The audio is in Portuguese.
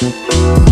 Música